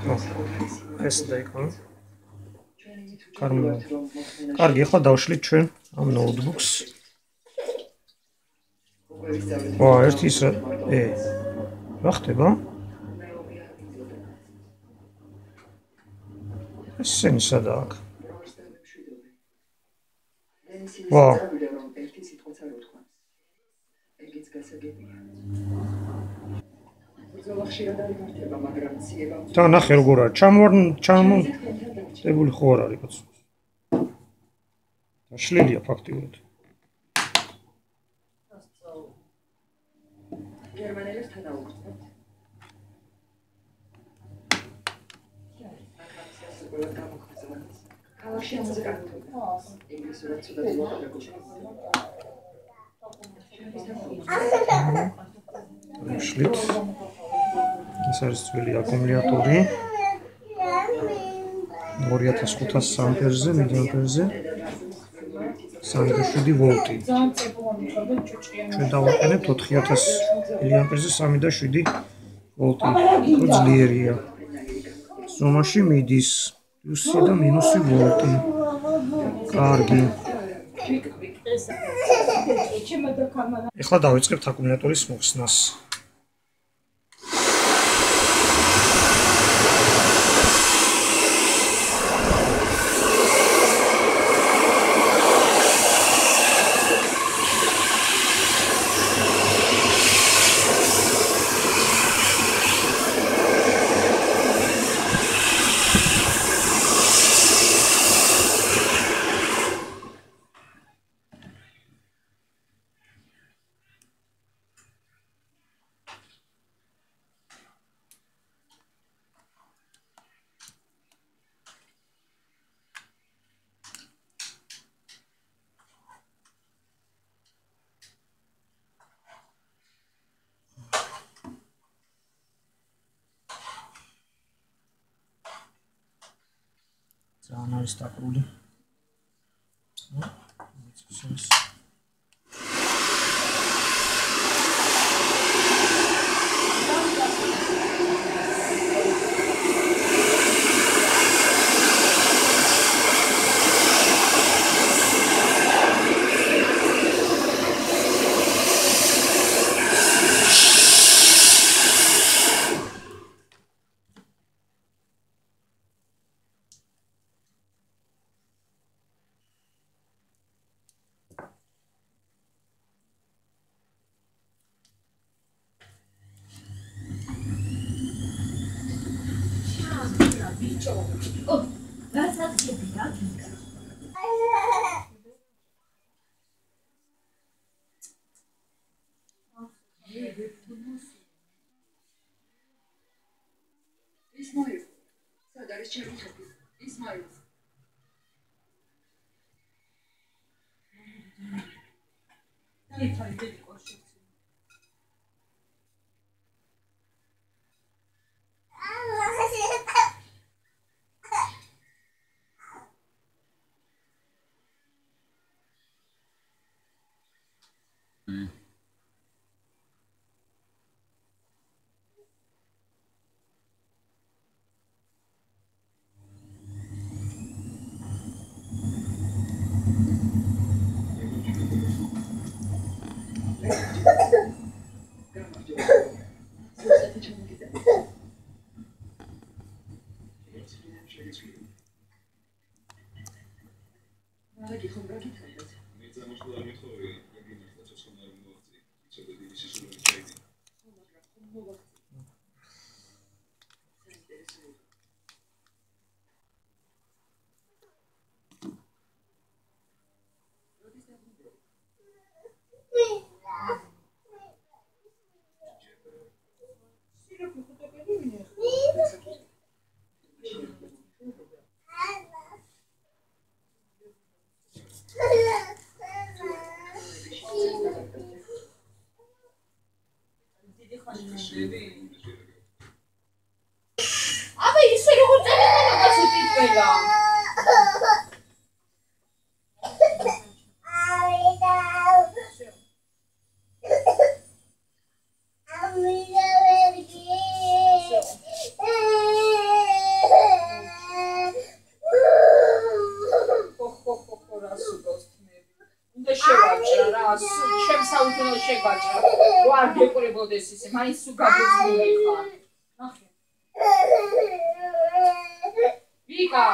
ეს დაიქო. კარგი. კარგი, ახლა დავშლით ჩვენ ამ ნოუთბუქს. ვა, ერთი ის ე. რა ხდება? ეს სენი სადაა? ვა. ერთი სიტყვაც არ უთქვა. ეგეც გასაგებია. და ნახე როგორ არის ჩამორ ჩამონტებული ხო არ არის კაცო დაშლილია ფაქტიურად გერმანელებს თანაუგრძნობთ ქალაქში მუსიკა ინგლისურად ცუდად მოყვა შლით ეს არის ძველი აკუმულატორი 2500 ამპერზე, მილიამპერზე 3.7 ვოლტი. ჩვენ დავაყენებთ 4000 მილიამპერზე 3.7 ვოლტი. უფრო ძლიერია. ზომაში მიდის პლუსი და მინუსი ვოლტი. კარგი. ეხლა დავიწყებთ აკუმულატორის მოხსნას. ძალიან არის დაკრული. ну, ეს başından bir çoğalmış. Oh, ben sadece bir İsmail, Sadar içeri kapı. İsmail. Ne? Серега, ты так и меня. Hiçbir şey değil İngilizce'de. Ama yüksek hocam ne kadar basit değil böyle. შეგვაჭრა. რო არ გეკურებოდეს ისე, მაინც სულ გაგეძლო ხარ. ნახე. ვიკა.